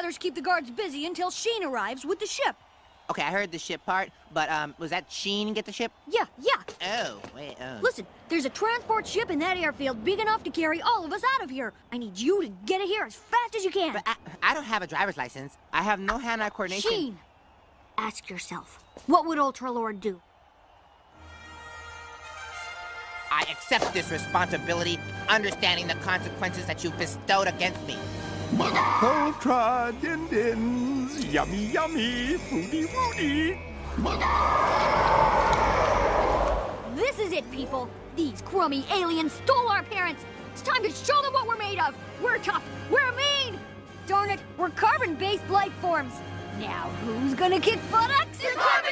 others keep the guards busy until Sheen arrives with the ship. Okay, I heard the ship part, but um, was that Sheen get the ship? Yeah, yeah. Oh, wait, oh. Listen, there's a transport ship in that airfield big enough to carry all of us out of here. I need you to get it here as fast as you can. But I, I don't have a driver's license. I have no hand-eye coordination. Sheen, ask yourself, what would Ultra Lord do? I accept this responsibility, understanding the consequences that you've bestowed against me. Ultra din dins, yummy yummy, foodie woody. This is it, people. These crummy aliens stole our parents. It's time to show them what we're made of. We're tough. We're mean. Darn it, we're carbon-based life forms. Now, who's gonna kick buttocks? The carbonated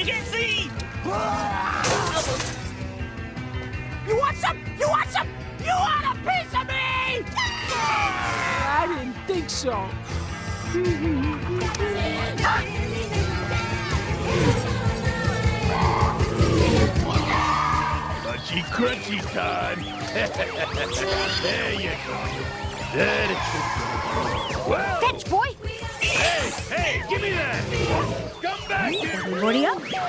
you can't see. You want some? You want some? You want a piece of me? I didn't think so. Crunchy, crunchy time. there you go. That is Well, Fetch, boy! Here.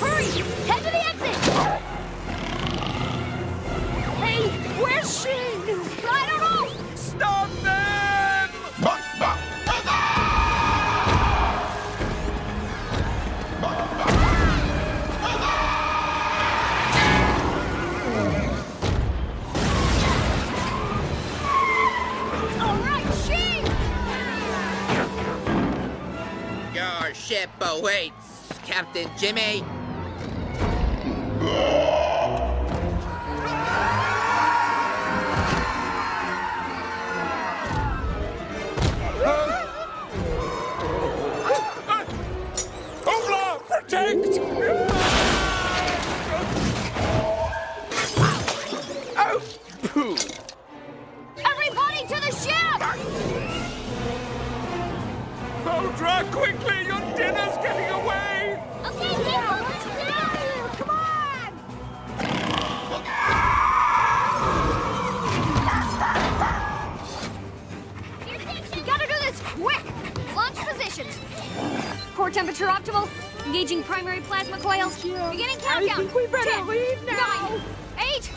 Hurry! Head to the exit! Your ship awaits, Captain Jimmy. Poultra, quickly, your dinner's getting away! Okay, people, let's go! Come on! You gotta do this quick! Launch positions. Core temperature optimal. Engaging primary plasma coils. Beginning countdown. think we better 10, leave now. 9, 8,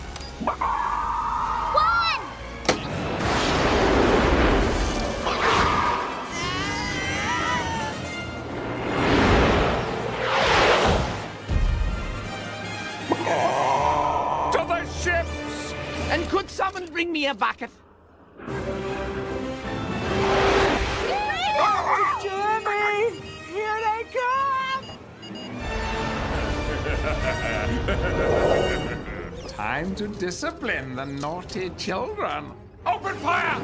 bring me a bucket? Jimmy! Here they come! Time to discipline the naughty children. Open fire!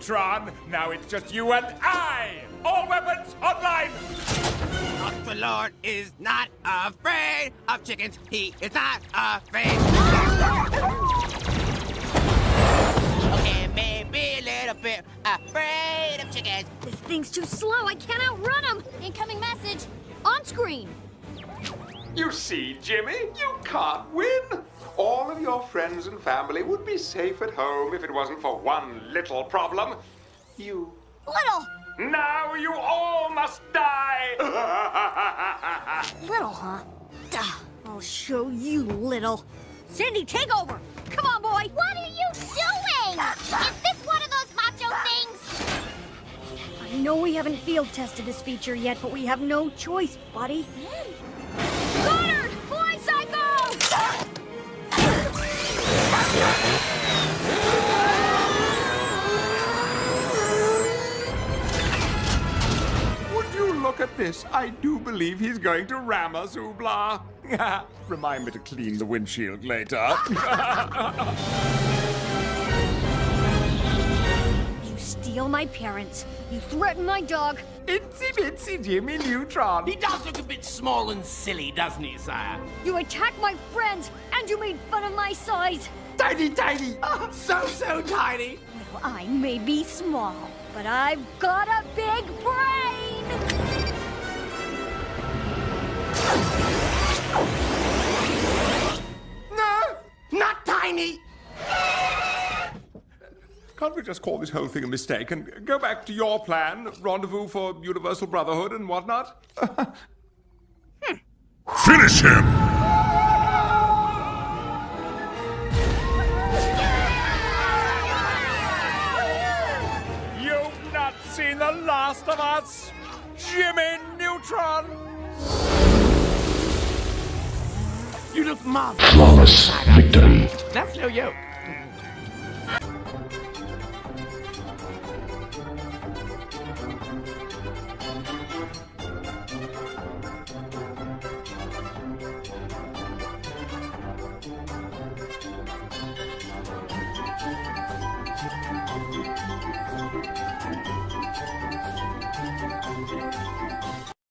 Neutron. Now it's just you and I. All weapons online. The Lord is not afraid of chickens. He is not afraid. okay, maybe a little bit afraid of chickens. This thing's too slow. I can't outrun him. Incoming message. On screen. You see, Jimmy, you can't win. All of your friends and family would be safe at home if it wasn't for one little problem. You. Little. Now you all must die. Little, huh? Duh. I'll show you, little. Cindy, take over. Come on, boy. What are you doing? Is this one of those macho things? I know we haven't field tested this feature yet, but we have no choice, buddy. Goddard! This? I do believe he's going to ram us, Ooblar. Remind me to clean the windshield later. You steal my parents. You threaten my dog. Itsy bitsy Jimmy Neutron. He does look a bit small and silly, doesn't he, sire? You attack my friends, and you made fun of my size. Tiny, tiny. Oh, so, so tiny. Well, I may be small, but I've got a big brain. Can't we just call this whole thing a mistake and go back to your plan? Rendezvous for Universal Brotherhood and whatnot? Finish him! You've not seen the last of us, Jimmy Neutron! You look marvelous. Flawless victory. That's no joke.